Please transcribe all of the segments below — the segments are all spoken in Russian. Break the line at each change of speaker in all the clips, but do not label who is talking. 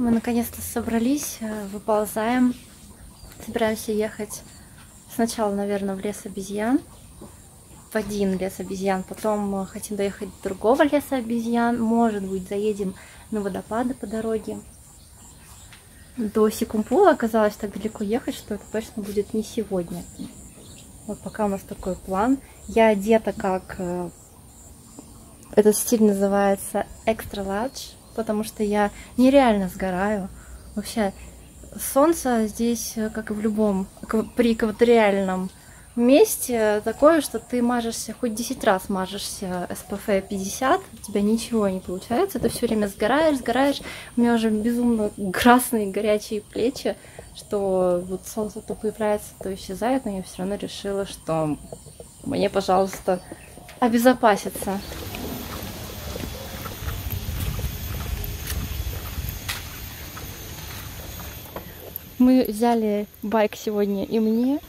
Мы наконец-то собрались, э, выползаем, собираемся ехать сначала, наверное, в лес обезьян, в один лес обезьян, потом э, хотим доехать до другого леса обезьян, может быть, заедем на водопады по дороге. До Секумпула оказалось так далеко ехать, что это точно будет не сегодня. Вот пока у нас такой план. Я одета как... э, Этот стиль называется extra large, потому что я нереально сгораю. Вообще, солнце здесь, э, как и в любом, при экваториальном месте, такое, что ты мажешься, хоть 10 раз мажешься SPF 50, у тебя ничего не получается, ты все время сгораешь, сгораешь. У меня уже безумно красные горячие плечи, что вот солнце то появляется, то исчезает, но я все равно решила, что мне, пожалуйста, обезопаситься. Мы взяли байк сегодня и мне.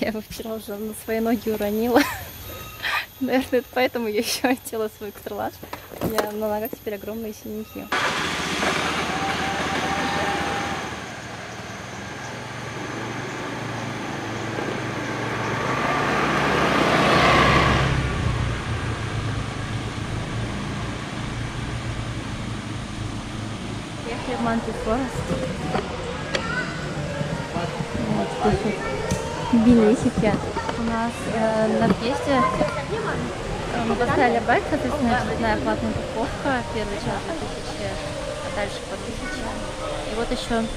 Я его вчера уже на свои ноги уронила. Наверное, это поэтому я еще одела свой экстралаж. У меня на ногах теперь огромные синяки. Приехали в Манки Форест. Вот тут вот билетики. У нас э, на въезде э, мы поставили байк, соответственно, очередная платная парковка. Первый час 2000, а дальше по 1000. И вот еще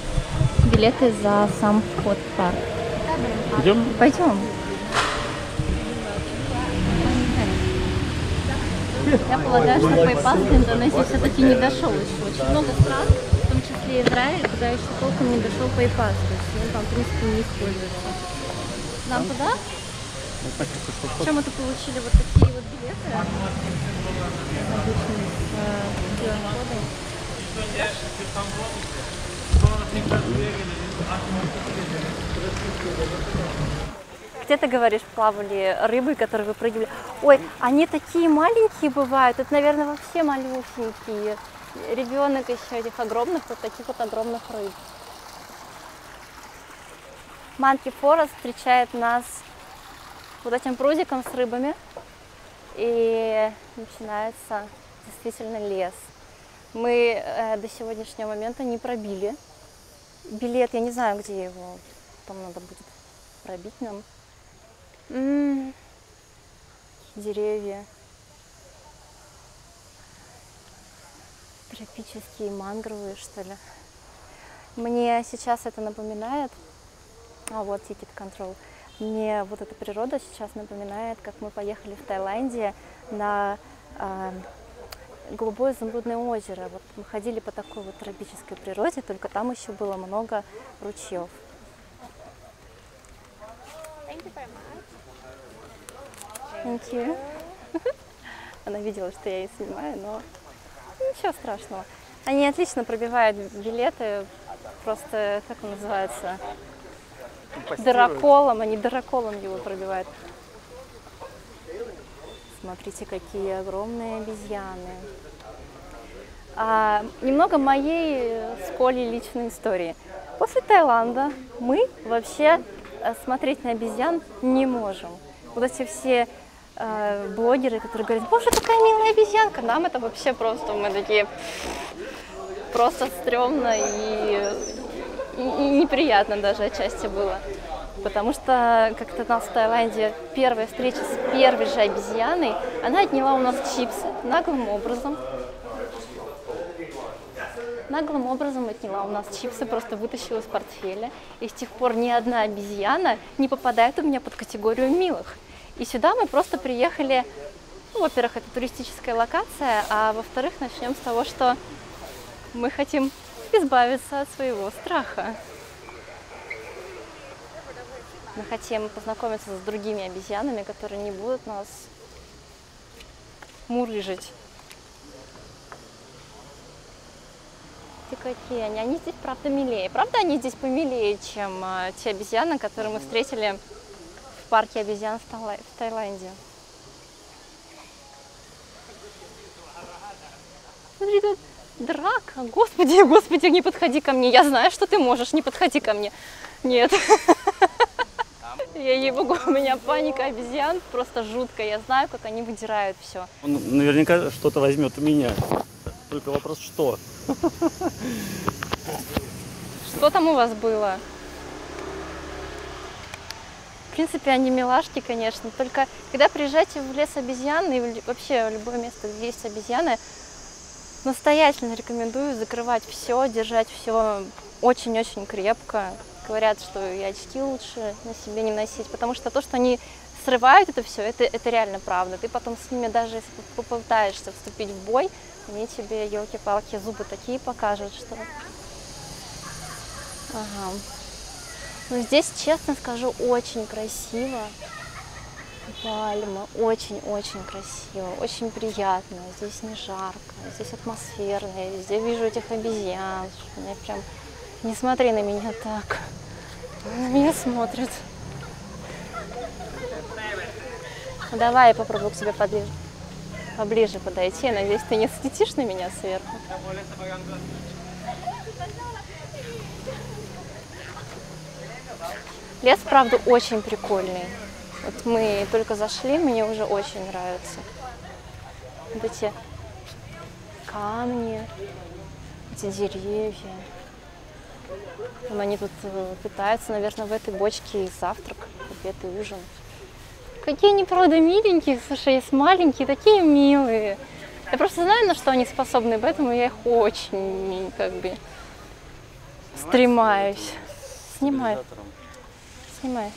билеты за сам вход в парк.
Идем?
Пойдем. Я полагаю, что PayPal в Индонезии все-таки не дошел еще. Очень много стран, в том числе Израиль, куда еще толком не дошел PayPal. То есть он там, в принципе, не используется. Нам туда? Чем это получили вот такие вот билеты? Обычные с э, QR-кодом. Где ты говоришь, плавали рыбы, которые выпрыгивали? Ой, они такие маленькие бывают. Это, наверное, вообще малюсенькие. Ребенок еще этих огромных, вот таких вот огромных рыб. Манки Форест встречает нас вот этим прудиком с рыбами. И начинается действительно лес. Мы э, до сегодняшнего момента не пробили билет. Я не знаю, где его. Там надо будет пробить нам. М, Деревья. Тропические мангровые, что ли. Мне сейчас это напоминает, а вот Ticket Control, мне вот эта природа сейчас напоминает, как мы поехали в Таиланде на а, голубое изумрудное озеро. Вот мы ходили по такой вот тропической природе, только там еще было много ручьев. Thank you. Она видела, что я ее снимаю, но ничего страшного. Они отлично пробивают билеты, просто, как он называется, дыроколом, они дыроколом его пробивают. Смотрите, какие огромные обезьяны. А, немного моей э, с Колей личной истории. После Таиланда мы вообще э, смотреть на обезьян не можем. Вот эти все э, блогеры, которые говорят, боже, какая милая обезьянка, нам это вообще просто, мы такие, просто стрёмно и, неприятно даже отчасти было. Потому что как-то нас в Таиланде первая встреча с первой же обезьяной, она отняла у нас чипсы наглым образом. Наглым образом отняла у нас чипсы, просто вытащила из портфеля. И с тех пор ни одна обезьяна не попадает у меня под категорию милых. И сюда мы просто приехали, ну, во-первых, это туристическая локация, а во-вторых, начнем с того, что мы хотим избавиться от своего страха. Мы хотим познакомиться с другими обезьянами, которые не будут нас мурыжить. Ты какие они? Они здесь, правда, милее. Правда, они здесь помилее, чем э, те обезьяны, которые мы встретили в парке обезьян в Таиланде. Смотри, тут Драка? Господи, господи, не подходи ко мне. Я знаю, что ты можешь, не подходи ко мне. Нет. Я не могу, у меня паника обезьян просто жуткая. Я знаю, как они выдирают все.
Он наверняка что-то возьмет у меня. Только вопрос, что?
Что там у вас было? В принципе, они милашки, конечно. Только когда приезжаете в лес обезьян и вообще в любое место, где есть обезьяны, настоятельно рекомендую закрывать все, держать все очень-очень крепко. Говорят, что и очки лучше на себе не носить, потому что то, что они срывают это все, это, это реально правда. Ты потом с ними даже попытаешься вступить в бой, они тебе, елки-палки, зубы такие покажут, что... Ага. Ну, здесь, честно скажу, очень красиво. Пальмы, очень-очень красиво, очень приятно. Здесь не жарко, здесь атмосферно. Я везде вижу этих обезьян. Мне прям... Не смотри на меня так. На меня смотрит. Ну, давай я попробую к тебе поближе, поближе подойти. Надеюсь, ты не слетишь на меня сверху. Лес, правда, очень прикольный. Вот мы только зашли, мне уже очень нравится. Вот эти камни, эти деревья. Там они тут э, питаются, наверное, в этой бочке и завтрак, обед и ужин. Какие они, правда, миленькие, слушай, есть маленькие, такие милые. Я просто знаю, на что они способны, поэтому я их очень, как бы, стремаюсь. Снимай, снимай.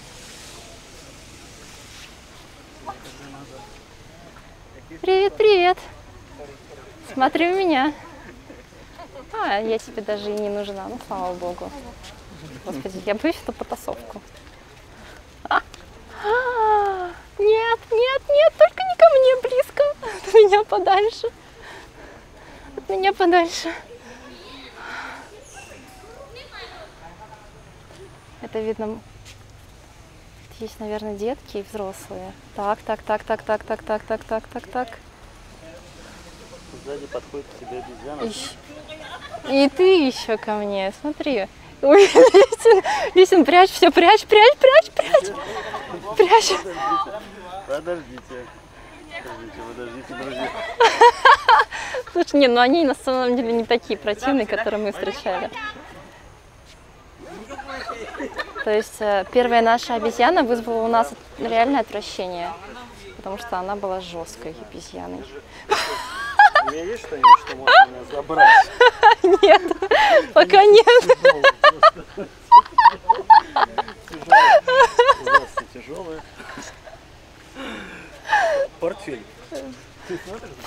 Привет, привет. Смотри у меня. А, я тебе даже и не нужна, ну слава богу. Господи, я боюсь эту потасовку. А, а, Нет, нет, нет, только не ко мне близко. От меня подальше. От меня подальше. Это видно. Есть, наверное, детки и взрослые. Так, так, так, так, так, так, так, так, так, так, так.
Сзади подходит к тебе обезьяна.
Ищ- И ты еще ко мне, смотри. Ой, Лисин, Лисин, прячь все, прячь, прячь, прячь, прячь, прячь.
Подождите. Подождите, подождите, подождите.
Слушай, не, ну они на самом деле не такие противные, которые мы встречали. То есть э, первая наша обезьяна вызвала у нас реальное отвращение, потому что она была жесткой обезьяной.
У меня есть что-нибудь, что можно меня забрать?
Нет, пока нет.
Ужасно тяжелое. Портфель.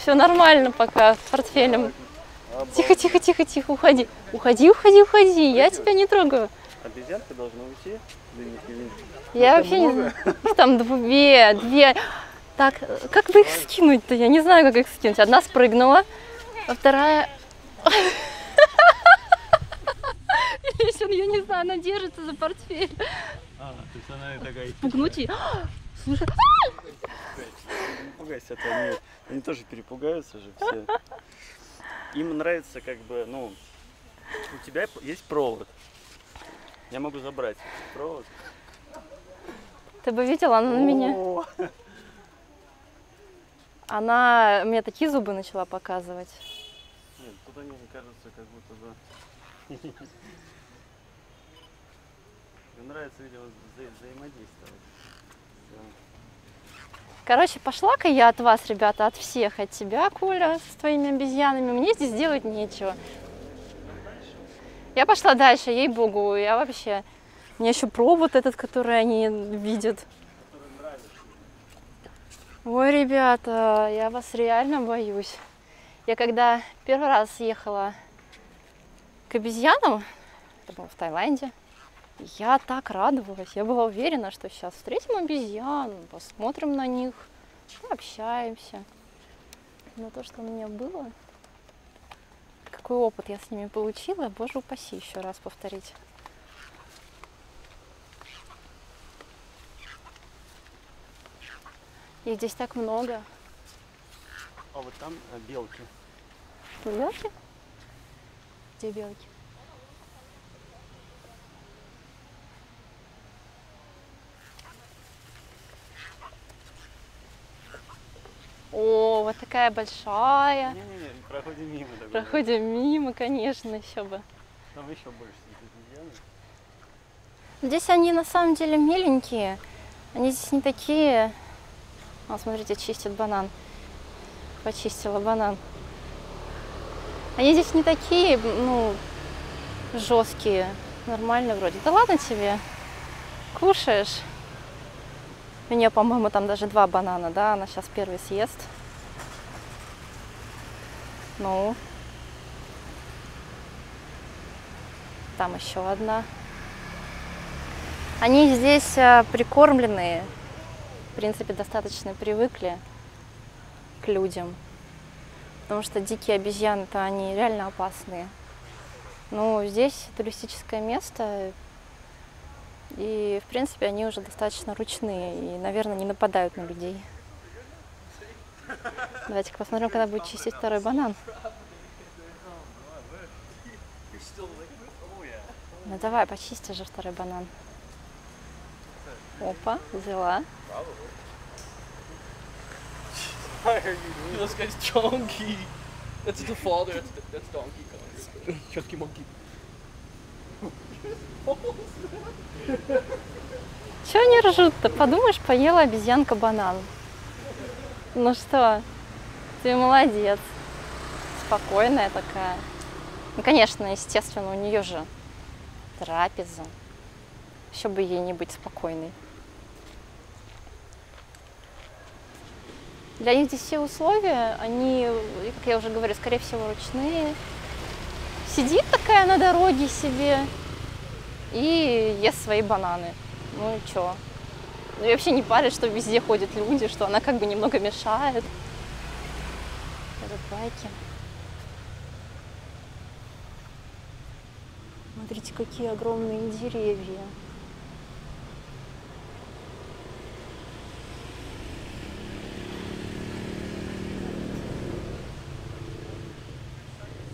Все нормально пока с портфелем. Тихо, тихо, тихо, тихо, уходи. Уходи, уходи, уходи. Я тебя не трогаю.
Обезьянка должна уйти.
Я
Это
вообще не знаю. Там две, две. Так, как бы их скинуть-то? Я не знаю, как их скинуть. Одна спрыгнула, а вторая... Я не знаю, она держится за портфель.
А, то есть она такая...
Пугнуть ее. Слушай,
Не пугайся, а то они, они тоже перепугаются же все. Им нравится как бы, ну, у тебя есть провод. Я могу забрать провод.
ты бы видела, она на меня. Она мне такие зубы начала показывать.
Нет, тут они кажутся как будто бы... Им нравится, видимо, вза- взаимодействовать.
Короче, пошла-ка я от вас, ребята, от всех, от тебя, Коля, с твоими обезьянами. Мне здесь делать нечего. Я пошла дальше, ей-богу, я вообще... Меня еще провод этот, который они видят. Ой, ребята, я вас реально боюсь. Я когда первый раз ехала к обезьянам, это было в Таиланде, я так радовалась. Я была уверена, что сейчас встретим обезьян, посмотрим на них, пообщаемся. Но то, что у меня было, какой опыт я с ними получила, боже упаси еще раз повторить. Их здесь так много.
А вот там э, белки.
Белки? Где белки? О, вот такая большая.
Не-не-не, проходим мимо. такой.
Проходим мимо, конечно, еще бы.
Там еще больше.
Здесь они на самом деле миленькие. Они здесь не такие. О, смотрите, чистит банан. Почистила банан. Они здесь не такие, ну, жесткие. Нормально вроде. Да ладно тебе. Кушаешь. У нее, по-моему, там даже два банана, да? Она сейчас первый съест. Ну. Там еще одна. Они здесь э, прикормленные. В принципе, достаточно привыкли к людям. Потому что дикие обезьяны-то они реально опасные. Ну, здесь туристическое место, и, в принципе, они уже достаточно ручные и, наверное, не нападают на людей. Давайте-ка посмотрим, когда будет чистить второй банан. Ну давай, почисти же второй банан. Опа, взяла.
This guy's donkey. That's the father. That's, that's donkey Kong. Chunky monkey.
Чего они ржут-то? Подумаешь, поела обезьянка банан. Ну что, ты молодец. Спокойная такая. Ну, конечно, естественно, у нее же трапеза. Еще бы ей не быть спокойной. Для них здесь все условия, они, как я уже говорю, скорее всего, ручные. Сидит такая на дороге себе и ест свои бананы. Ну и чё? И вообще не парит, что везде ходят люди, что она как бы немного мешает. Это байки. Смотрите, какие огромные деревья.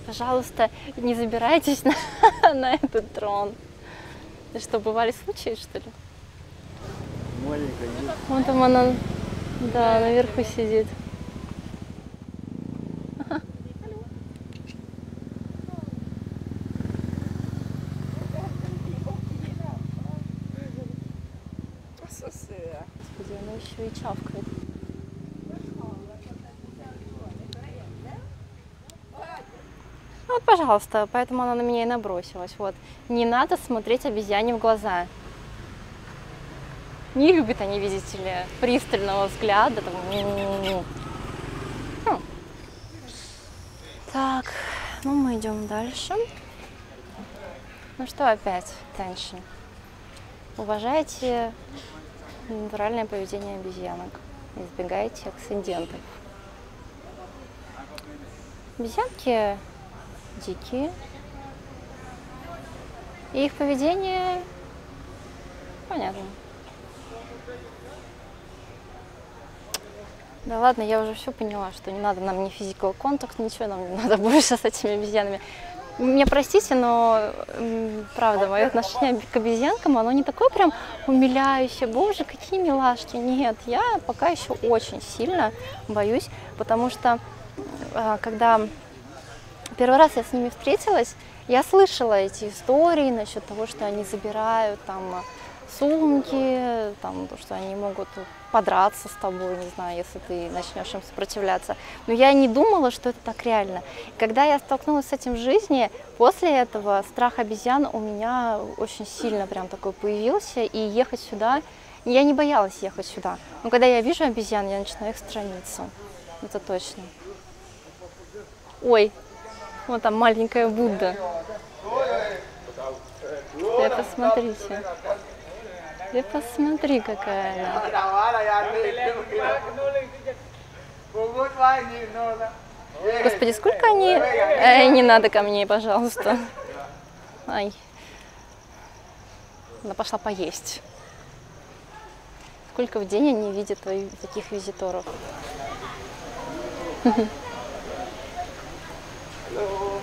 Пожалуйста, не забирайтесь на, на этот трон. И что, бывали случаи, что ли?
Маленькая.
Вон там она, да, наверху сидит. Господи, она еще и чавкает. Вот, пожалуйста, поэтому она на меня и набросилась. Вот. Не надо смотреть обезьяне в глаза. Не любят они, видите ли, пристального взгляда. Там. Хм. Так, ну мы идем дальше. Ну что опять, Теншин? Уважайте натуральное поведение обезьянок. Избегайте акцидентов. Обезьянки дикие. И их поведение понятно. Да ладно, я уже все поняла, что не надо нам ни физикал контакт, ничего нам не надо больше с этими обезьянами. Меня простите, но правда, мое отношение к обезьянкам, оно не такое прям умиляющее. Боже, какие милашки. Нет, я пока еще очень сильно боюсь, потому что э, когда первый раз я с ними встретилась, я слышала эти истории насчет того, что они забирают там сумки, там, то, что они могут подраться с тобой, не знаю, если ты начнешь им сопротивляться. Но я не думала, что это так реально. Когда я столкнулась с этим в жизни, после этого страх обезьян у меня очень сильно прям такой появился, и ехать сюда, я не боялась ехать сюда. Но когда я вижу обезьян, я начинаю их сторониться. Это точно. Ой, вот там маленькая Будда. Вы посмотрите. Вы посмотри, какая она. Господи, сколько они... Эй, не надо ко мне, пожалуйста. Ай. Она пошла поесть. Сколько в день они видят твоих таких визиторов?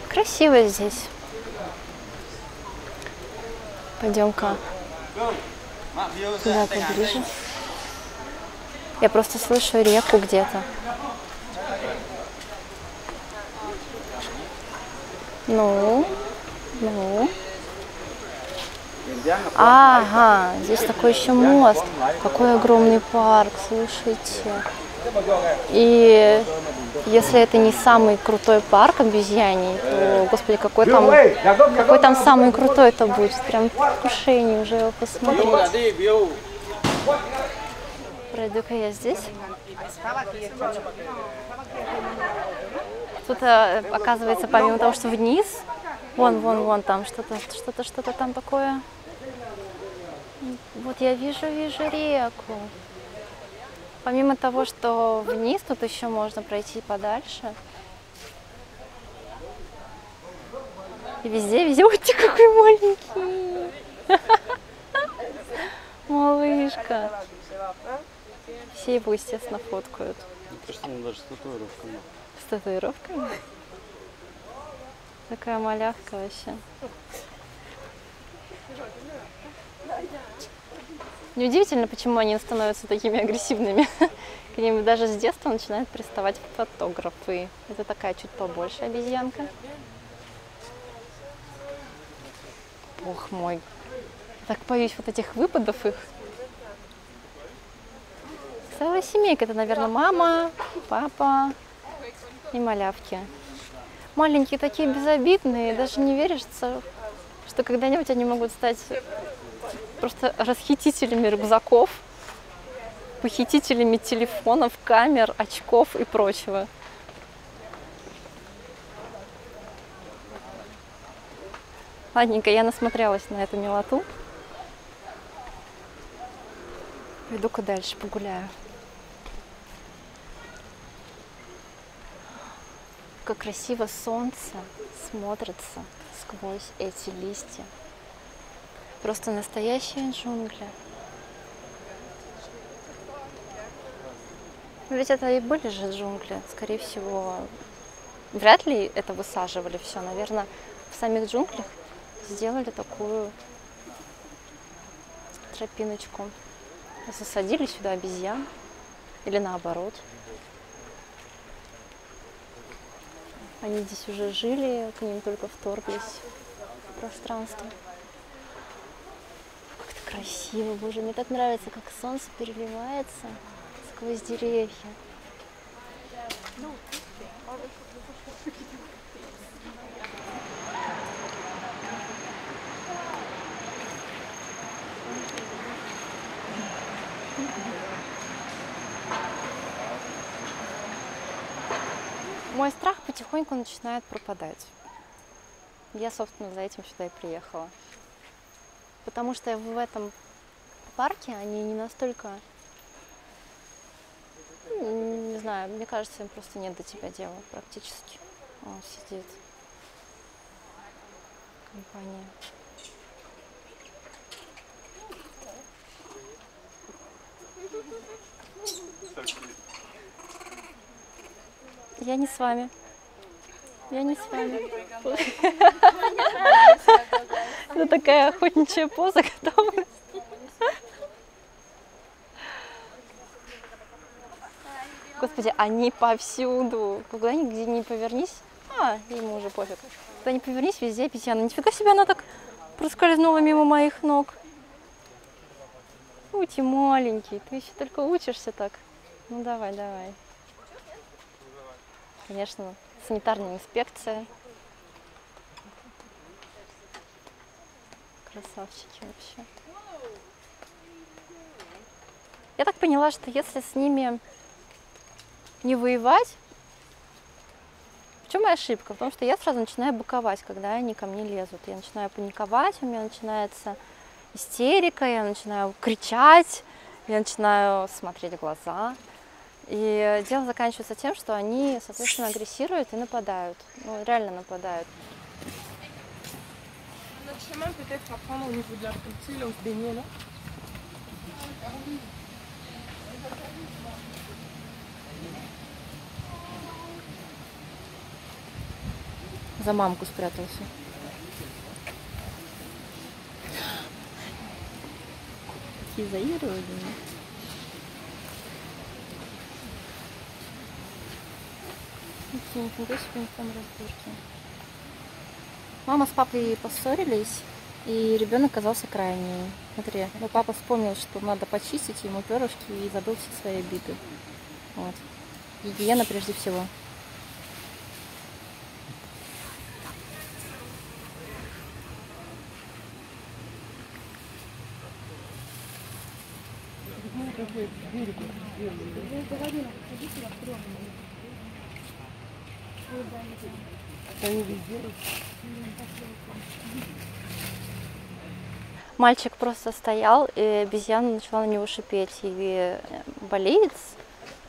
Красиво здесь. Пойдем-ка куда поближе. Я просто слышу реку где-то. Ну, ну. Ага, здесь такой еще мост. Какой огромный парк, слушайте. И если это не самый крутой парк обезьяний, то, господи, какой там, какой там самый крутой это будет. Прям вкушение уже его посмотреть. Пройду-ка я здесь. Тут, э, оказывается, помимо того, что вниз, вон, вон, вон там что-то, что-то, что-то там такое. Вот я вижу, вижу реку. Помимо того, что вниз, тут еще можно пройти подальше. И везде, везде, ой, ты какой маленький. Малышка. Все его, естественно, фоткают.
Мне кажется, он даже с татуировками.
С татуировками. Такая малявка вообще. Неудивительно, почему они становятся такими агрессивными. К ним даже с детства начинают приставать фотографы. Это такая чуть побольше обезьянка. Бог мой. Так боюсь вот этих выпадов их. Целая семейка. Это, наверное, мама, папа и малявки. Маленькие такие безобидные. Даже не верится, что когда-нибудь они могут стать просто расхитителями рюкзаков, похитителями телефонов, камер, очков и прочего. Ладненько, я насмотрелась на эту милоту. Пойду-ка дальше погуляю. Как красиво солнце смотрится сквозь эти листья. Просто настоящие джунгли. Но Ведь это и были же джунгли. Скорее всего, вряд ли это высаживали все. Наверное, в самих джунглях сделали такую тропиночку. Засадили сюда обезьян. Или наоборот. Они здесь уже жили, к ним только вторглись в пространство. Красиво, боже, мне так нравится, как солнце переливается сквозь деревья. Мой страх потихоньку начинает пропадать. Я, собственно, за этим сюда и приехала. Потому что в этом парке они не настолько... Не знаю, мне кажется, им просто нет до тебя дела практически. Он сидит. Компания. Я не с вами. Я не с вами. Это такая охотничья поза, готовность. Господи, они повсюду. Куда нигде не повернись. А, ему уже пофиг. Куда не повернись, везде обезьяна. Нифига себе, она так проскользнула мимо моих ног. Ути маленький, ты еще только учишься так. Ну давай, давай. Конечно, санитарная инспекция. Красавчики вообще. Я так поняла, что если с ними не воевать, в чем моя ошибка? В том, что я сразу начинаю боковать, когда они ко мне лезут. Я начинаю паниковать, у меня начинается истерика, я начинаю кричать, я начинаю смотреть в глаза. И дело заканчивается тем, что они, соответственно, агрессируют и нападают. Ну, реально нападают.
Chemin peut-être à prendre au niveau de la clôture, là se baignait, là.
За мамку спрятался. Какие нифига себе у них там разборки. Мама с папой поссорились, и ребенок оказался крайний. Смотри, ну папа вспомнил, что надо почистить ему перышки и забыл все свои обиды. Вот. Гигиена прежде всего. Мальчик просто стоял, и обезьяна начала на него шипеть. И болеец,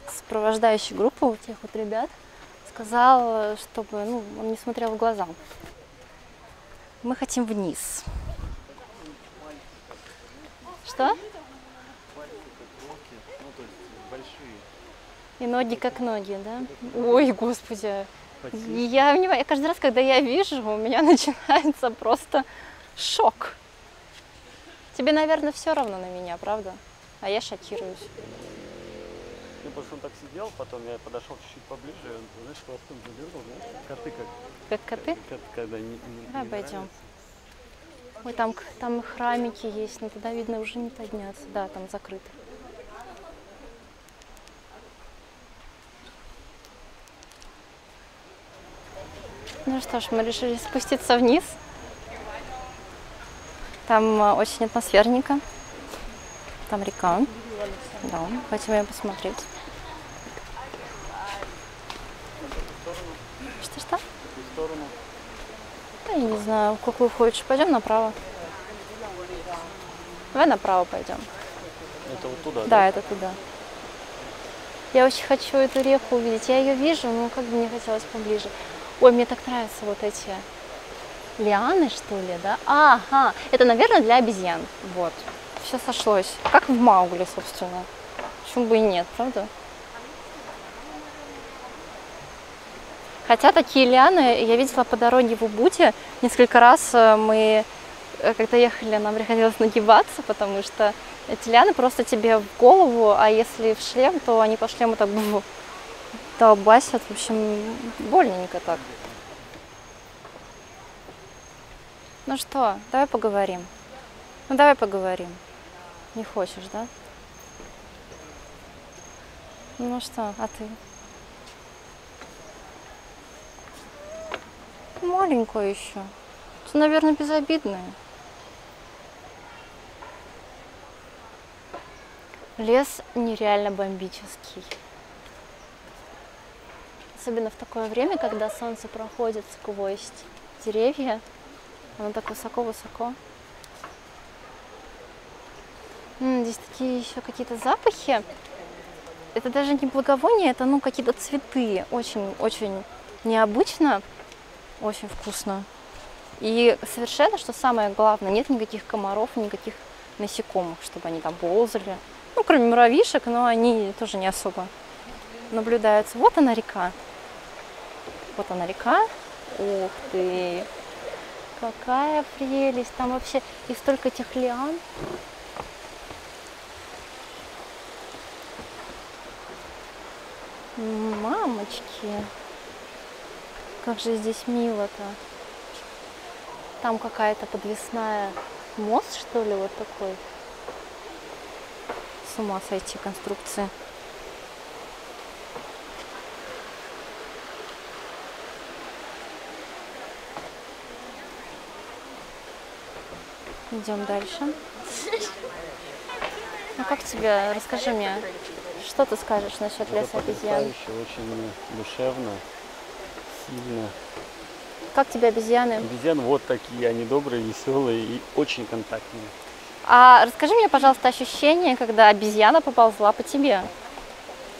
сопровождающий группу вот тех вот ребят, сказал, чтобы ну, он не смотрел в глаза. Мы хотим вниз. Что? И ноги как ноги, да? Ой, господи. Я, я каждый раз, когда я вижу, у меня начинается просто шок. Тебе, наверное, все равно на меня, правда? А я шокируюсь.
Ну, потому что он так сидел, потом я подошел чуть-чуть поближе, он, знаешь, хвостом задергал, знаешь, коты как,
Как коты?
как когда не, не-
Давай
не
пойдем.
нравится.
Ой, там, там и храмики есть, но туда, видно, уже не подняться. Да, там закрыто. Ну что ж, мы решили спуститься вниз. Там э, очень атмосферненько. Там река. Да, хотим ее посмотреть. Что-что? Да, я не знаю, в какую хочешь. Пойдем направо. Давай направо пойдем.
Это вот туда,
Да, это туда. Я очень хочу эту реку увидеть. Я ее вижу, но как бы мне хотелось поближе. Ой, мне так нравятся вот эти лианы, что ли, да? Ага, это, наверное, для обезьян. Вот. Все сошлось. Как в Маугле, собственно. Почему бы и нет, правда? Хотя такие лианы я видела по дороге в Убуде. Несколько раз э, мы, э, когда ехали, нам приходилось нагибаться, потому что эти лианы просто тебе в голову, а если в шлем, то они по шлему так долбасят. В общем, больненько так. Ну что, давай поговорим. Ну давай поговорим. Не хочешь, да? Ну что, а ты? Маленькая еще. Ты, наверное, безобидная. Лес нереально бомбический. Особенно в такое время, когда солнце проходит сквозь деревья. Оно так высоко-высоко. Здесь такие еще какие-то запахи. Это даже не благовония, это ну какие-то цветы. Очень-очень необычно, очень вкусно. И совершенно, что самое главное, нет никаких комаров, никаких насекомых, чтобы они там ползали. Ну, кроме муравьишек, но они тоже не особо наблюдаются. Вот она река. Вот она река. Ух ты! Какая прелесть! Там вообще и столько этих лиан. Мамочки! Как же здесь мило-то. Там какая-то подвесная мост, что ли, вот такой. С ума сойти конструкция. Идем дальше. Ну как тебе? Расскажи мне, что ты скажешь насчет леса обезьян?
очень душевно, сильно.
Как тебе обезьяны?
Обезьяны вот такие, они добрые, веселые и очень контактные.
А расскажи мне, пожалуйста, ощущение, когда обезьяна поползла по тебе.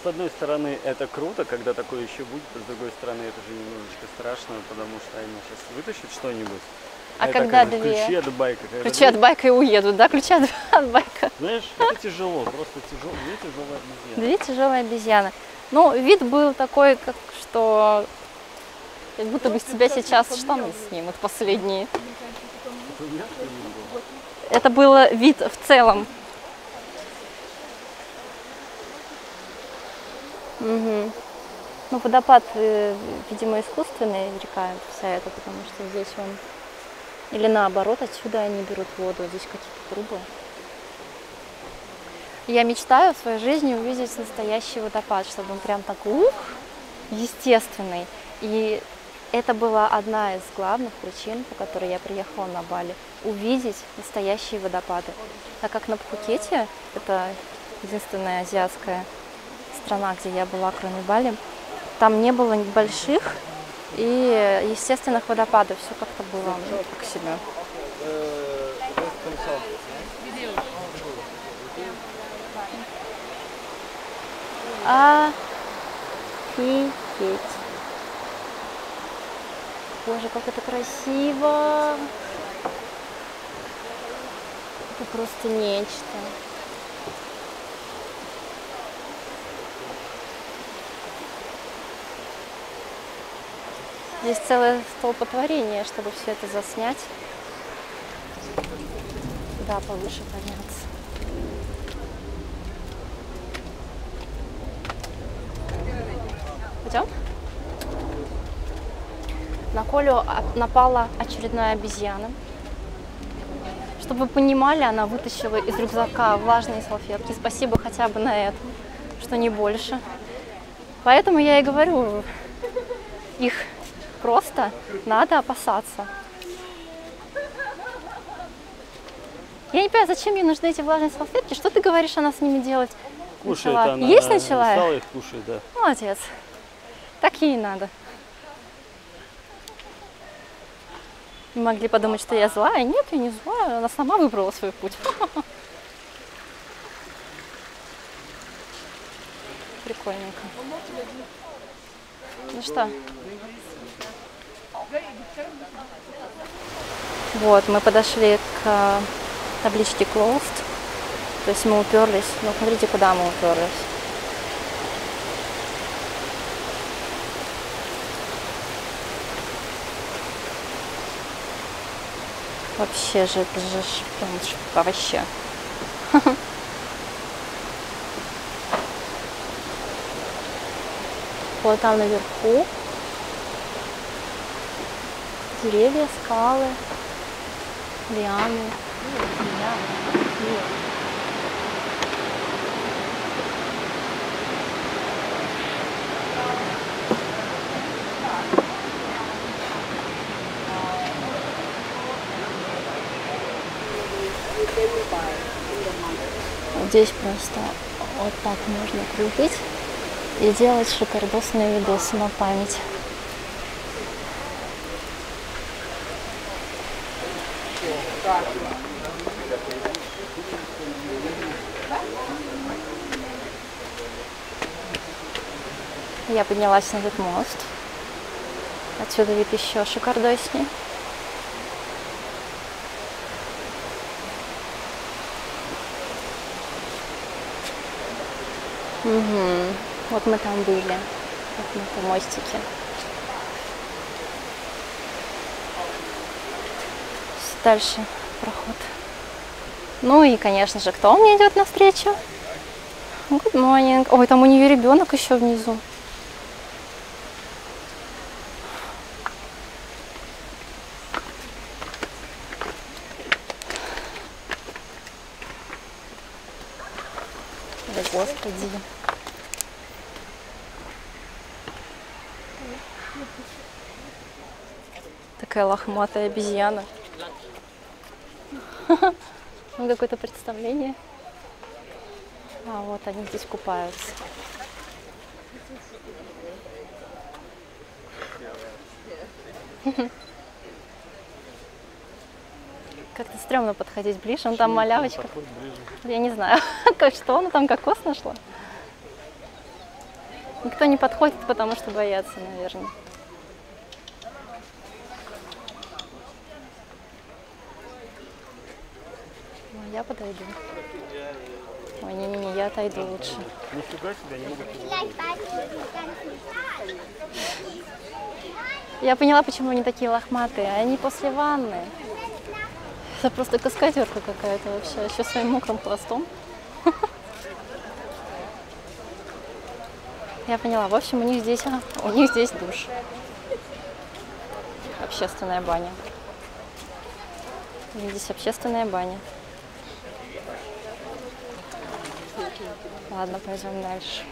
С одной стороны, это круто, когда такое еще будет, а с другой стороны, это же немножечко страшно, потому что они сейчас вытащат что-нибудь.
А
это
когда
как
две?
Ключи от байка.
Ключи от байка и уедут, да? Ключи от, от байка.
Знаешь, это тяжело, просто тяжело. Две тяжелые обезьяны.
Две тяжелые обезьяны. Ну, вид был такой, как что как будто бы с тебя сейчас штаны снимут последние.
Это
был вид в целом. Угу. Ну, водопад, э, видимо, искусственный, река вся эта, потому что здесь он или наоборот, отсюда они берут воду, здесь какие-то трубы. Я мечтаю в своей жизни увидеть настоящий водопад, чтобы он прям так ух, естественный. И это была одна из главных причин, по которой я приехала на Бали. Увидеть настоящие водопады. Так как на Пхукете, это единственная азиатская страна, где я была, кроме Бали, там не было больших и естественных водопадов. Все как-то было ну, так себе. Офигеть. Боже, как это красиво. Это просто нечто. Здесь целое столпотворение, чтобы все это заснять. Да, повыше подняться. Пойдем? На Колю напала очередная обезьяна. Чтобы вы понимали, она вытащила из рюкзака влажные салфетки. Спасибо хотя бы на это, что не больше. Поэтому я и говорю, их просто надо опасаться. Я не понимаю, зачем ей нужны эти влажные салфетки? Что ты говоришь, она с ними делать?
Кушает
начала?
она.
Есть начала?
Стала их кушать, да.
Молодец. Так ей и надо. Могли подумать, что я злая. Нет, я не злая. Она сама выбрала свой путь. Прикольненько. Ну что? Вот, мы подошли к э, табличке closed. То есть мы уперлись. Ну, смотрите, куда мы уперлись. Вообще же, это же прям вообще. Вот там наверху деревья, скалы, лианы. Здесь просто вот так можно крутить и делать шикардосные видосы на память. Я поднялась на этот мост. Отсюда вид еще шикардосней. Угу. Вот мы там были. Вот на этом мостике. Дальше проход. Ну и, конечно же, кто мне идет навстречу? Good morning. Ой, там у нее ребенок еще внизу. Да господи. Такая лохматая обезьяна. Ну, какое-то представление. А вот они здесь купаются. Как-то стрёмно подходить ближе. Он там малявочка. Я не знаю, как что она там кокос нашла. Никто не подходит, потому что боятся, наверное. Я подойду. Ой, не-не-не, я отойду лучше.
Нифига себе, они могут
Я поняла, почему они такие лохматые. Они после ванны. Это просто каскадерка какая-то вообще, еще своим мокрым хвостом. я поняла. В общем, у них здесь, а, у них здесь душ. Общественная баня. Здесь общественная баня. Ладно, пойдем дальше.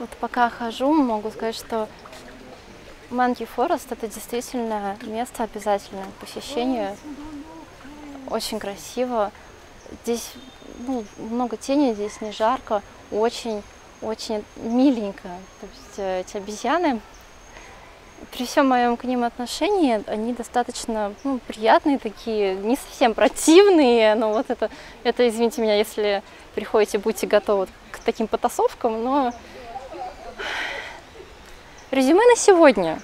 Вот пока хожу, могу сказать, что Monkey Forest это действительно место обязательное к посещению. Очень красиво. Здесь ну, много тени, здесь не жарко, очень, очень миленько. То есть э, эти обезьяны, при всем моем к ним отношении, они достаточно ну, приятные такие, не совсем противные, но вот это, это, извините меня, если приходите, будьте готовы к таким потасовкам, но Резюме на сегодня.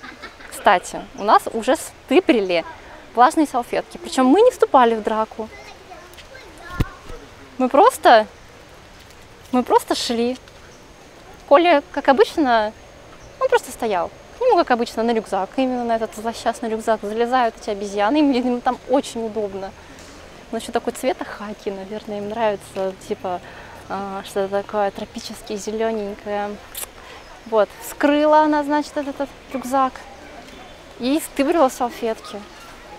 Кстати, у нас уже стыбрили влажные салфетки. Причем мы не вступали в драку. Мы просто, мы просто шли. Коля, как обычно, он просто стоял. Нему, как обычно, на рюкзак, именно на этот злосчастный рюкзак залезают эти обезьяны, им, видимо, там очень удобно. Но еще такой цвета хаки, наверное, им нравится, типа, а, что-то такое тропическое, зелененькое. Вот, скрыла она, значит, этот, этот рюкзак и стыбрила салфетки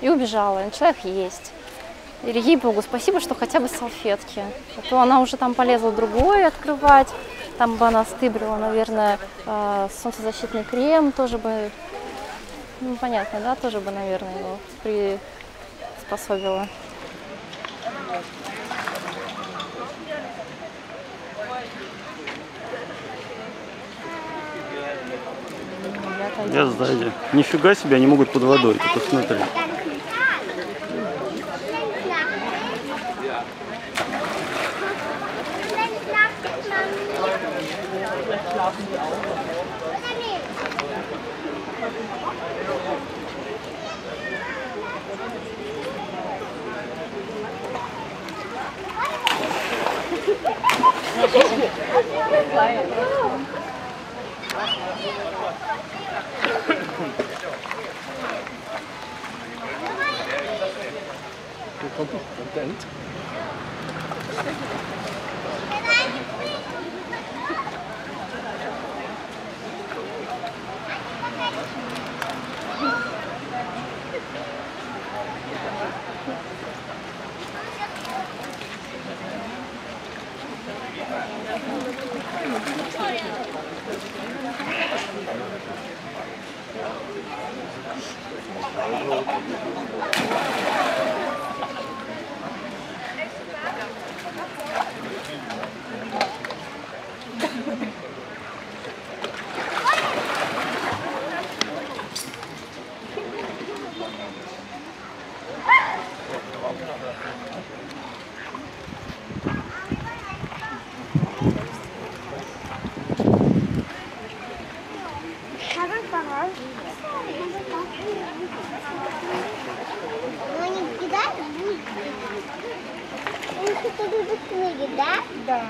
и убежала, и начала их есть. И ей богу, спасибо, что хотя бы салфетки. А то она уже там полезла другое открывать. Там бы она стыбрила, наверное, э, солнцезащитный крем, тоже бы, ну, понятно, да, тоже бы, наверное, его приспособила.
Я сзади. Нифига себе, они могут под водой, ты посмотри.
Content.
Но Thank you. Он что-то любит книги, да? Да.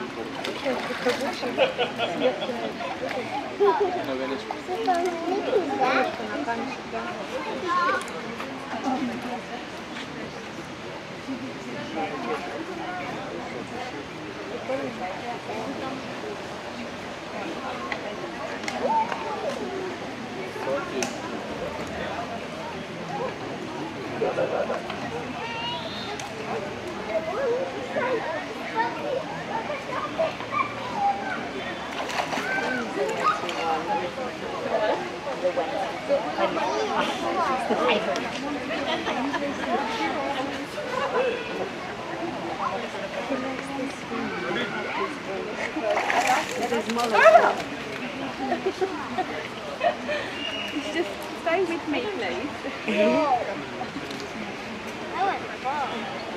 Что-то он любит, да?
It's just stay with me, please.
I want the ball.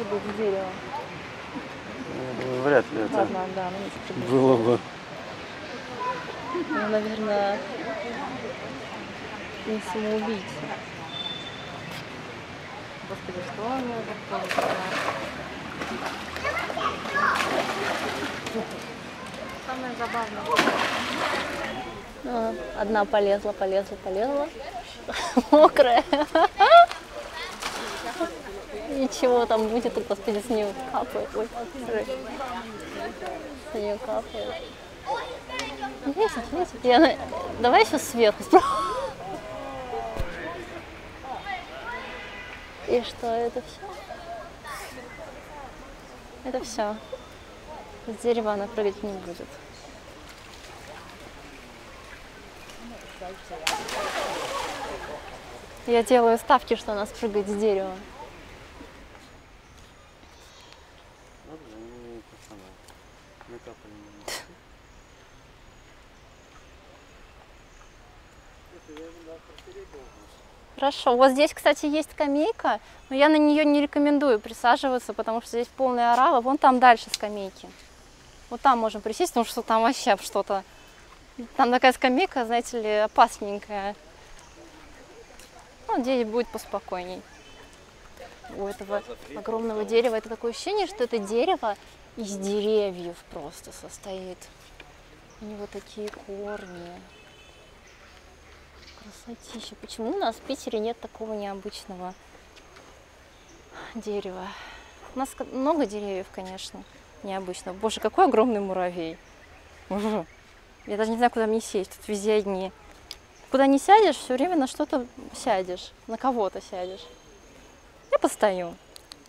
ставки, что нас прыгают в дерево.
Ну, Вряд ли это
Ладно, да, ну
было бы.
Ну, наверное, не самоубийца. Господи, что она такое? Самое забавное. А, Одна полезла, полезла, полезла. Мокрая. Ничего там будет, и, господи, с нее капает. Ой. С нее капает. Весит, весит. Я Давай сейчас сверху И что, это все? Это все. С дерева она прыгать не будет. Я делаю ставки, что она спрыгает с дерева.
Ладно, они это самое. Накапали на них.
Хорошо. Вот здесь, кстати, есть скамейка, но я на нее не рекомендую присаживаться, потому что здесь полная орава. Вон там дальше скамейки. Вот там можем присесть, потому что там вообще что-то... Там такая скамейка, знаете ли, опасненькая. Ну, здесь будет поспокойней. У этого огромного дерева это такое ощущение, что это дерево из деревьев просто состоит. У него такие корни. Красотища. Почему у нас в Питере нет такого необычного дерева? У нас много деревьев, конечно, необычного. Боже, какой огромный муравей. Я даже не знаю, куда мне сесть. Тут везде одни. Куда не сядешь, все время на что-то сядешь. На кого-то сядешь. Я постою.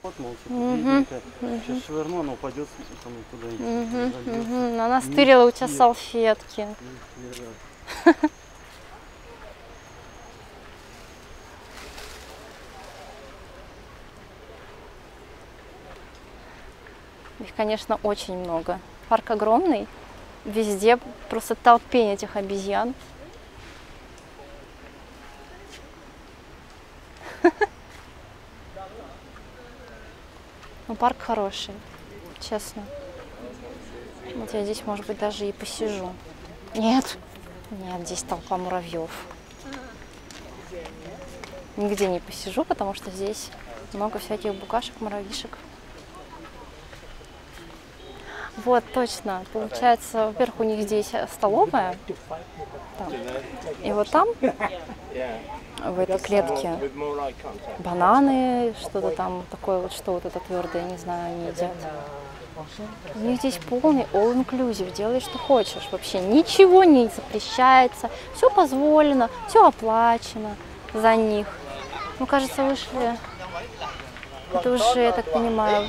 Вот молча, бедненько. Сейчас швырну, она упадет там куда-нибудь.
Мгм,
разольётся.
мгм. Она стырила у тебя салфетки. Их, конечно, очень много. Парк огромный. Везде просто толпень этих обезьян. Ну, парк хороший, честно. Вот я здесь, может быть, даже и посижу. Нет, нет, здесь толпа муравьев. Нигде не посижу, потому что здесь много всяких букашек, муравьишек. Вот, точно. Получается, во-первых, у них здесь столовая. Там. И вот там, в этой клетке, бананы, что-то там такое вот, что вот это твердое, не знаю, они едят. У них здесь полный all inclusive, делай что хочешь. Вообще ничего не запрещается, все позволено, все оплачено за них. Ну, кажется, вышли. Это уже, я так понимаю,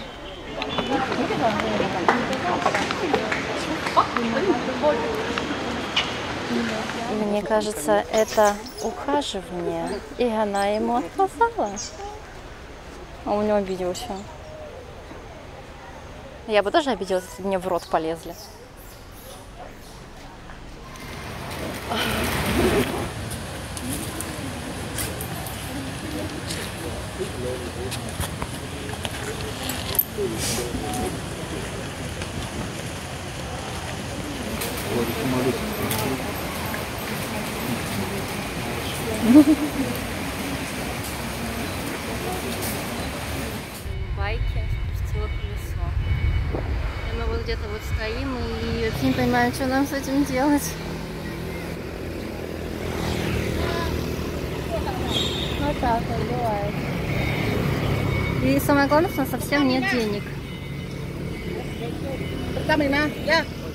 Мне кажется, это ухаживание. И она ему отказала. А он не обиделся. Я бы тоже обиделась, если бы мне в рот полезли. Байки спустила колесо. И мы вот где-то вот стоим и вообще не понимаем, что нам с этим делать. Вот так вот бывает. И самое главное, что у нас совсем нет денег.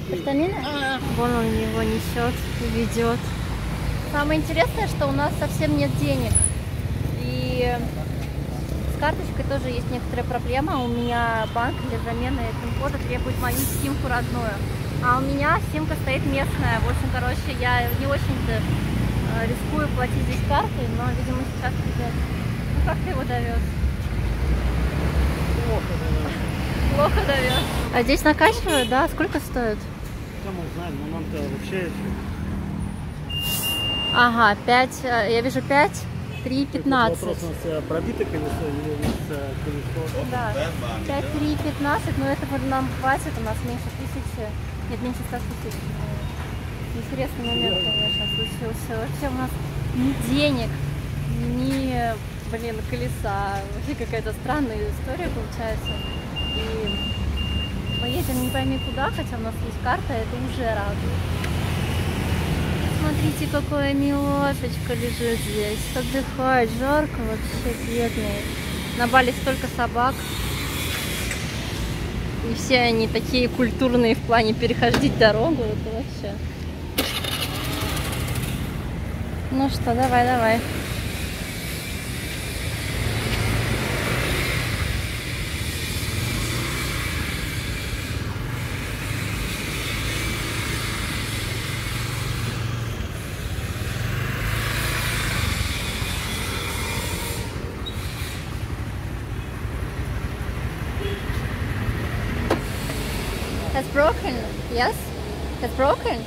Витамина? Вон он его несет и ведет. Самое интересное, что у нас совсем нет денег. И с карточкой тоже есть некоторая проблема. У меня банк для замены пин-кода требует мою симку родную. А у меня симка стоит местная. В общем, короче, я не очень-то э, рискую платить здесь картой, но, видимо, сейчас придет. Ну как ты его довез? Плохо довез. А здесь накачивают, да? Сколько стоит?
Кому знает, но нам-то вообще
Ага, 5, я вижу 5, 3, 15.
Вопрос, у нас э, пробито колесо или у нас э, колесо?
Да, 5, 3, 15, но этого нам хватит, у нас меньше тысячи, нет, меньше 100 тысяч. Интересный момент, конечно, случился. Вообще у нас ни денег, ни, блин, колеса. Вообще какая-то странная история получается. И поедем не пойми куда, хотя у нас есть карта, это уже радует. Смотрите, какая милашечка лежит здесь. Отдыхает, жарко вообще, бедный. На Бали столько собак. И все они такие культурные в плане переходить дорогу. Это вообще. Ну что, давай, давай. Has broken, yes? Has broken?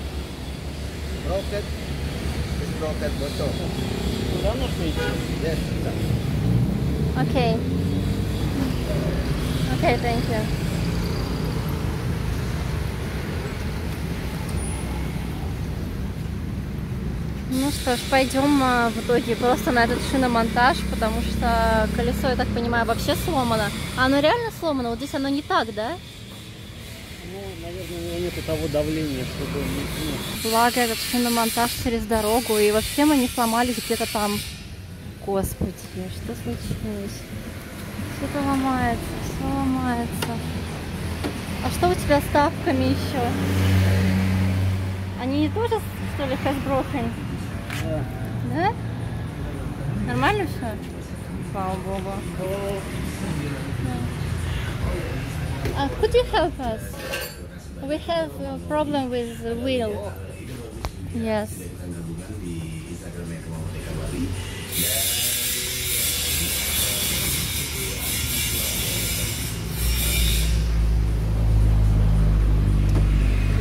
Broken. It's broken bottle.
Куда нужно идти?
Yes.
Okay. Okay, thank you. Ну что ж, пойдем а, в итоге просто на этот шиномонтаж, потому что колесо, я так понимаю, вообще сломано. А оно реально сломано? Вот здесь оно не так, да?
Ну, наверное, у него нету того давления, чтобы... ну,
Благо этот шиномонтаж через дорогу, и вообще мы не сломались где-то там. Господи, что случилось? Что-то ломается, все ломается. А что у тебя с ставками еще? Они тоже, что ли, broken?
Да.
Нормально все? Слава богу. Uh, could you help us? We have a problem with the wheel. Yes.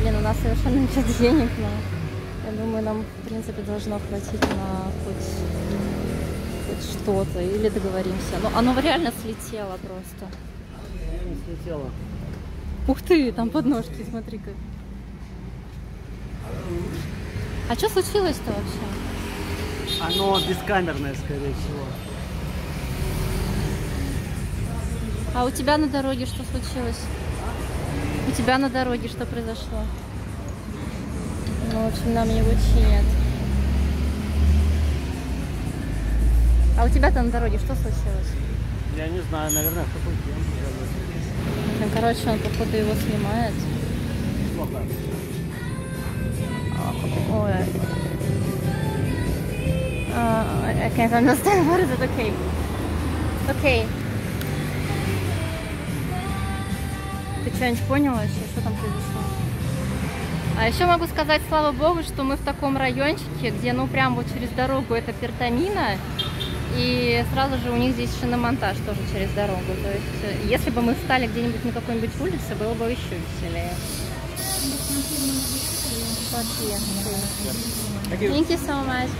Блин, у нас совершенно нет денег, но я думаю, нам, в принципе, должно хватить на хоть, хоть что-то. Или договоримся. Но оно реально слетело просто.
Наверное, слетело.
Ух ты, там подножки, смотри-ка. А что случилось-то вообще?
Оно бескамерное, скорее всего.
А у тебя на дороге что случилось? У тебя на дороге что произошло? Ну, в общем, нам его чинят. А у тебя-то на дороге что случилось?
Я не знаю, наверное, в какой день.
Ну, короче, он, походу, его снимает. Ой. Uh, I can't understand what is it. Okay. Okay. Ты что-нибудь понял вообще, что там произошло? А еще могу сказать, слава богу, что мы в таком райончике, где, ну, прям вот через дорогу это Пертамина, и сразу же у них здесь шиномонтаж тоже через дорогу. То есть, э, если бы мы встали где-нибудь на какой-нибудь улице, было бы еще веселее. Thank you so much.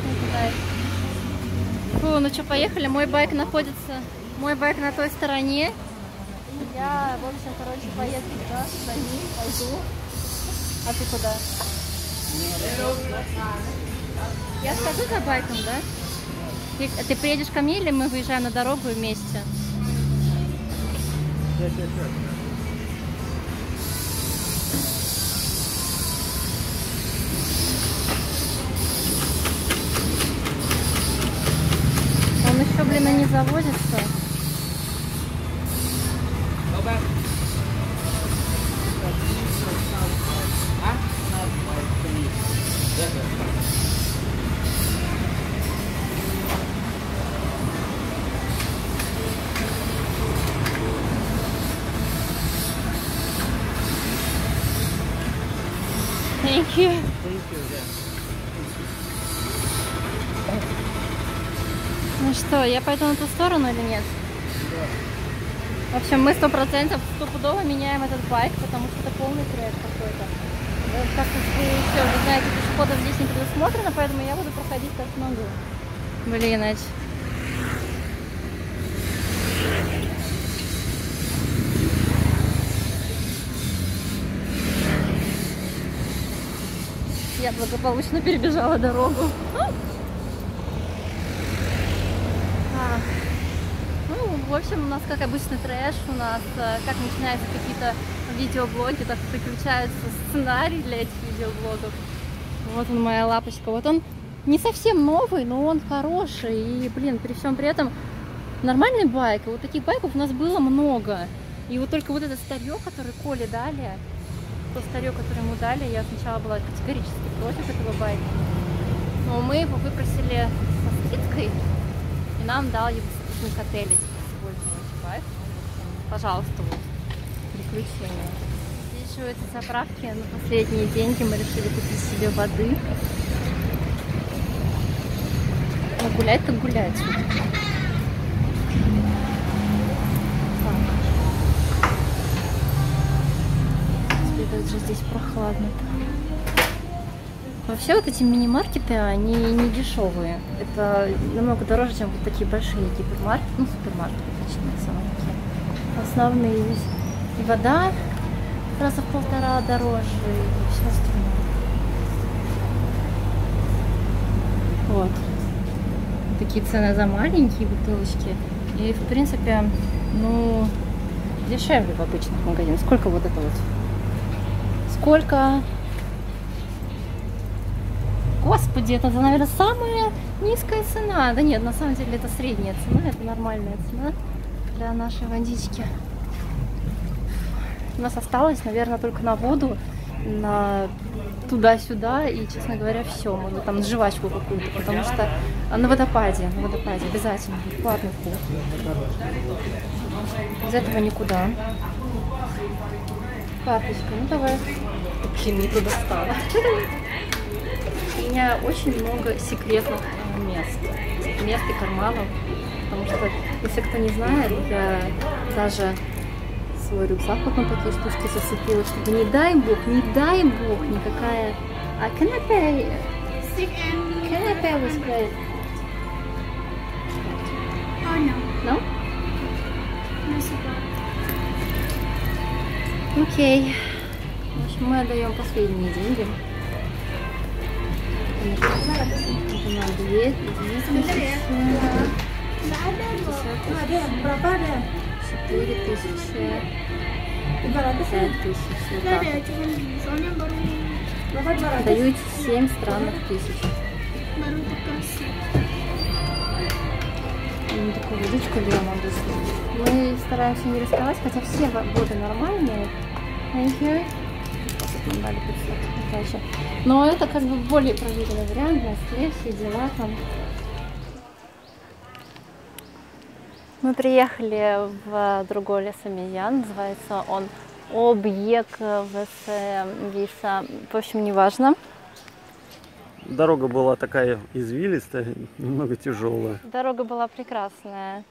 Фу, ну что, поехали. Мой байк находится... Мой байк на той стороне. Я, в общем, короче, поеду туда, за ним, пойду. А ты куда? Я скажу за байком, да? Ты, ты приедешь ко мне или мы выезжаем на дорогу вместе? Он еще, блин, не заводится. Thank you. Ну что, я пойду на ту сторону или нет? В общем, мы сто процентов стопудово меняем этот байк, потому что это полный трэш какой-то. Э, Как вы все вы знаете, пешеходов здесь не предусмотрено, поэтому я буду проходить как смогу. Блин, иначе. Я благополучно перебежала дорогу. А, Общем, у нас, как обычно, трэш. У нас, э, как начинаются какие-то видеоблоги, так и приключаются сценарий для этих видеоблогов. Вот он, моя лапочка. Вот он не совсем новый, но он хороший. И, блин, при всем при этом нормальный байк. Вот таких байков у нас было много. И вот только вот этот старье, который Коле дали, то старье, которое ему дали, я сначала была категорически против этого байка. Но мы его выпросили со скидкой, и нам дал его использовать байк. Пожалуйста, вот, приключения. Здесь же у этой заправки на последние деньги мы решили купить себе воды. Ну, гулять так гулять. Как же здесь прохладно. Вообще вот эти мини-маркеты, они не дешевые. Это намного дороже, чем вот такие большие гипермаркеты, ну супермаркеты точнее, основные. И вода раза в полтора дороже, и все остальное. Вот. Такие цены за маленькие бутылочки. И в принципе, ну, дешевле в обычных магазинах. Сколько вот это вот? Сколько? Господи, это, наверное, самая низкая цена. Да нет, на самом деле это средняя цена, это нормальная цена для нашей водички. У нас осталось, наверное, только на воду, на туда-сюда и, честно говоря, все. Можно там жвачку какую-то, потому что на водопаде, на водопаде обязательно платный вход. Без этого никуда. Карточка, ну давай. Блин, не туда стала. У меня очень много секретных мест. Мест и карманов. Потому что, если кто не знает, я даже свой рюкзак вот на такие штучки зацепила, чтобы не дай бог, не дай бог никакая... А I pay with credit?
Oh no,
No?
no super.
Окей. В общем, мы отдаем последние деньги. Это на две, две тысячи, четыре тысячи, пять тысяч. Вот так.
Ada cuma soalnya baru
Даю эти семь странных тысяч.
baru dikasih.
Ну, такую водичку лимон Мы стараемся не рисковать, хотя все воды нормальные. Thank you. Нам дали 500, удачи. Но это как бы более проверенный вариант для все дела там. Мы приехали в другой лесомизян, называется он Объект ВС Виса. В общем, неважно.
Дорога была такая извилистая, немного тяжелая.
Дорога была прекрасная.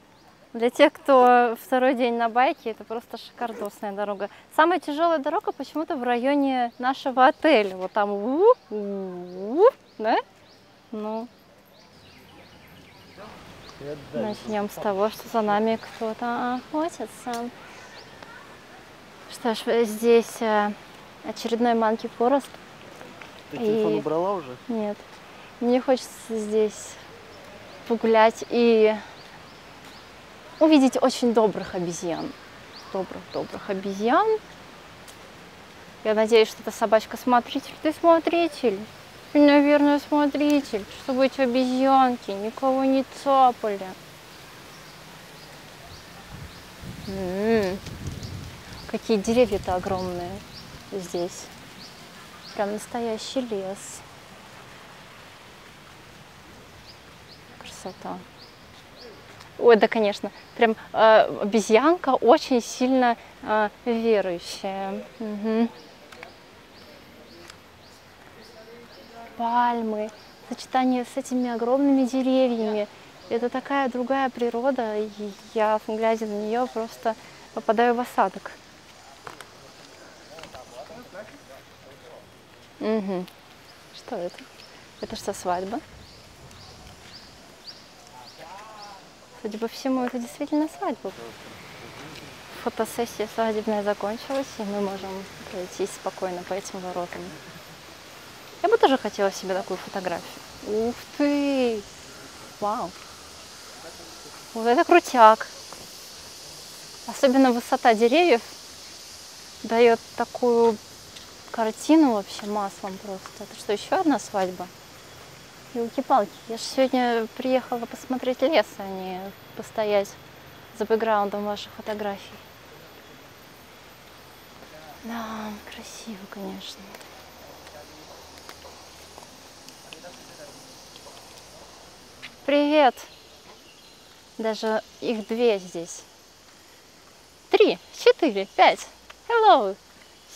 Для тех, кто второй день на байке, это просто шикардосная дорога. Самая тяжелая дорога почему-то в районе нашего отеля. Вот там, у- у- да? Ну, начнем с того, что за нами кто-то охотится. Что ж, здесь э, очередной манки форест.
Ты телефон
И-
убрала уже?
Нет. Мне хочется здесь погулять и увидеть очень добрых обезьян. Добрых-добрых обезьян. Я надеюсь, что эта собачка смотритель. Ты смотритель? Ты, наверное, смотритель, чтобы эти обезьянки никого не цапали. М, Какие деревья-то огромные здесь. Прям настоящий лес. Красота. Ой, да, конечно. Прям э, обезьянка очень сильно э, верующая. Мгм. Пальмы, сочетание с этими огромными деревьями. Это такая другая природа, и я, глядя на нее, просто попадаю в осадок. Мгм. Что это? Это что, свадьба? Судя по всему, это действительно свадьба. Фотосессия свадебная закончилась, и мы можем пройтись спокойно по этим воротам. Я бы тоже хотела себе такую фотографию. Ух ты! Вау! Вот это крутяк! Особенно высота деревьев дает такую картину вообще маслом просто. Это что, еще одна свадьба? Елки-палки, я же сегодня приехала посмотреть лес, а не постоять за бэкграундом ваших фотографий. Да, красиво, конечно. Привет! Даже их две здесь. Три, четыре, пять. Hello,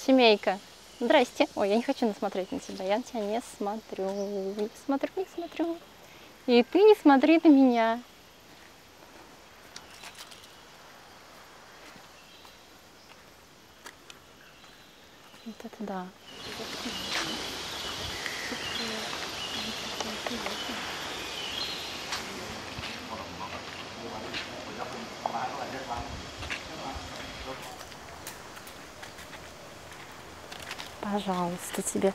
семейка. Здрасте. Ой, я не хочу насмотреть на тебя. Я на тебя не смотрю. Не смотрю, не смотрю. И ты не смотри на меня. Вот это да. Пожалуйста, тебе.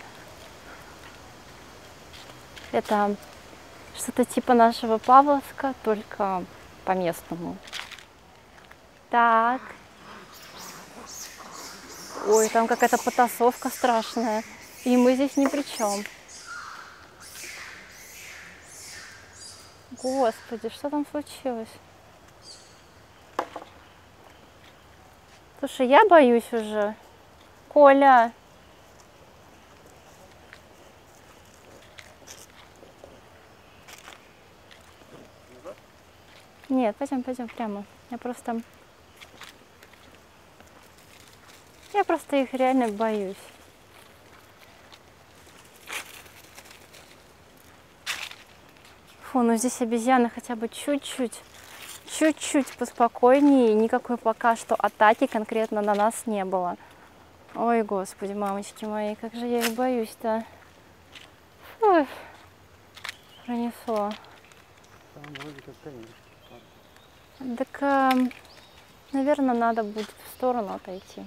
Это что-то типа нашего Павловска, только по-местному. Так. Ой, там какая-то потасовка страшная. И мы здесь ни при чем. Господи, что там случилось? Слушай, я боюсь уже. Коля. Нет, пойдем, пойдем прямо. Я просто... Я просто их реально боюсь. Фу, ну здесь обезьяны хотя бы чуть-чуть, чуть-чуть поспокойнее. Никакой пока что атаки конкретно на нас не было. Ой, господи, мамочки мои, как же я их боюсь-то. Фу, пронесло.
Там вроде как конец.
Так, наверное, надо будет в сторону отойти.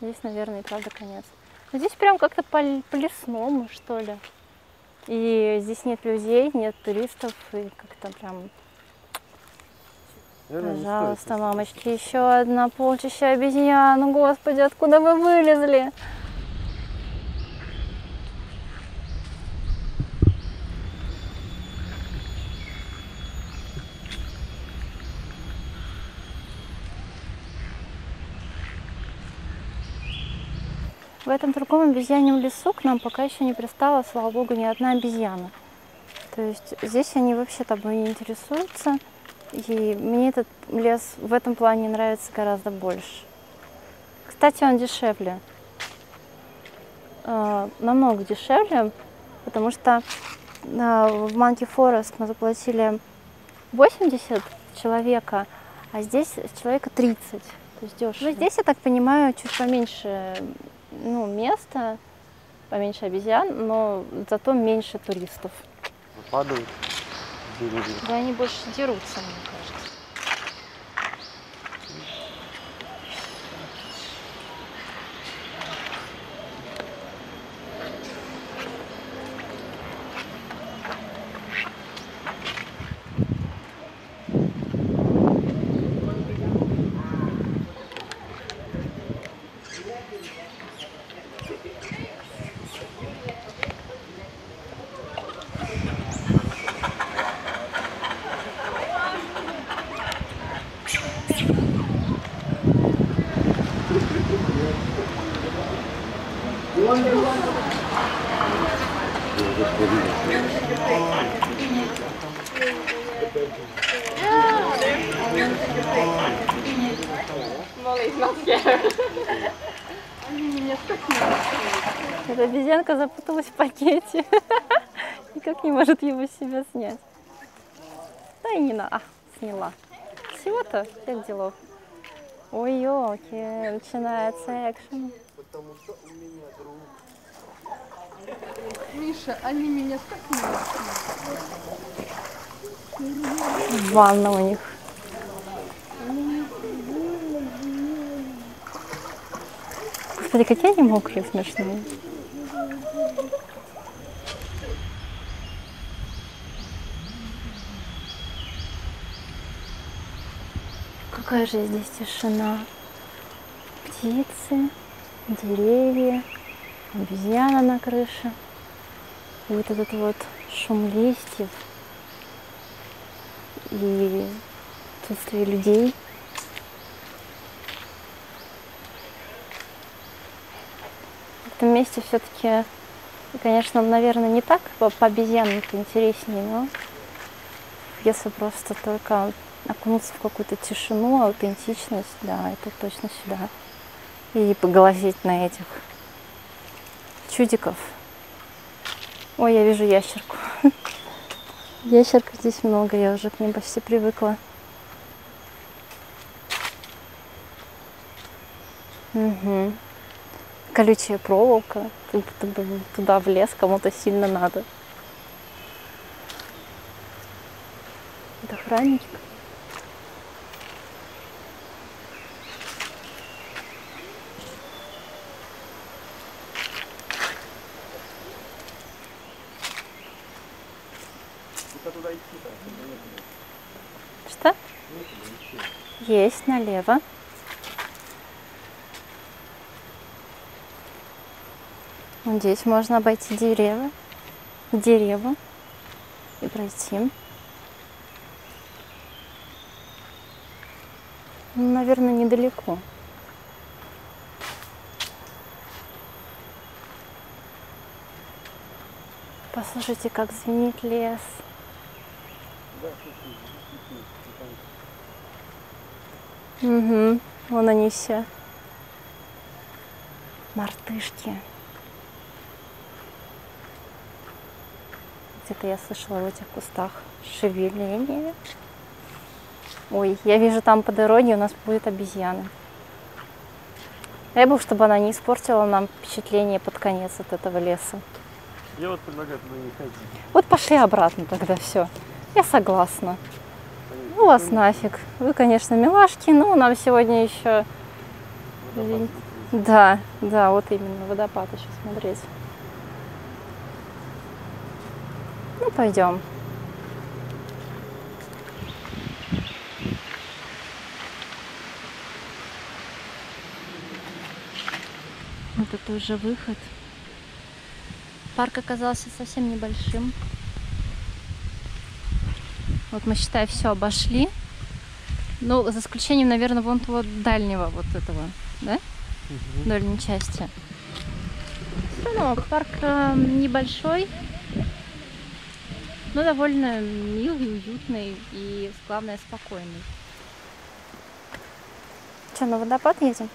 Здесь, наверное, и правда конец. Но Здесь прям как-то по, по что ли. И здесь нет людей, нет туристов, и как-то прям,
Наверное,
пожалуйста, мамочки, еще одна полчища обезьян. Господи, откуда вы вылезли? Этом другом обезьяньем лесу к нам пока еще не пристала, слава богу, ни одна обезьяна. То есть здесь они вообще тобой не интересуются. И мне этот лес в этом плане нравится гораздо больше. Кстати, он дешевле. Э, намного дешевле, потому что э, в Monkey Forest мы заплатили 80 человека, а здесь человека 30. То есть дешево. Ну, здесь, я так понимаю, чуть поменьше ну, места, поменьше обезьян, но зато меньше туристов.
Падают деревья.
Да они больше дерутся, мне кажется. Эта обезьянка запуталась в пакете. Никак не может его себя снять. Да и не на. А, сняла. Всего-то пять делов. Ой, елки, начинается экшен.
Миша, они меня так
Ванна у них. Господи, какие они мокрые, смешные. Какая же здесь тишина. Птицы, деревья, обезьяна на крыше. Вот этот вот шум листьев и отсутствие людей. В этом месте все-таки, конечно, наверное, не так по, по обезьянам-то интереснее, но если просто только окунуться в какую-то тишину, аутентичность, да, это точно сюда. И поглазеть на этих чудиков. Ой, я вижу ящерку. Ящерка здесь много, я уже к ним почти привыкла. Угу. Колючая проволока. Тут- тут бы Туда в лес кому-то сильно надо. Это охранник.
Куда туда идти так?
Что? Есть налево. Здесь можно обойти дерево, дерево и пройти. Ну, наверное, недалеко. Послушайте, как звенит лес. Угу, вон они все. Мартышки. Где-то я слышала в этих кустах шевеление. Ой, я вижу там по дороге у нас будет обезьяна. Дай бог, чтобы она не испортила нам впечатление под конец от этого леса.
Я вот предлагаю туда не ходить.
Вот пошли обратно тогда все. Я согласна. Ну вас нафиг. Вы, конечно, милашки, но нам сегодня еще... Да, да, вот именно водопад еще смотреть. Ну, пойдем. Вот это уже выход. Парк оказался совсем небольшим. Вот мы, считай, все обошли. Ну, за исключением, наверное, вон того дальнего вот этого, да? Дальней части. Ну, парк э, небольшой, но довольно милый, уютный и, главное, спокойный. Что, на водопад едем?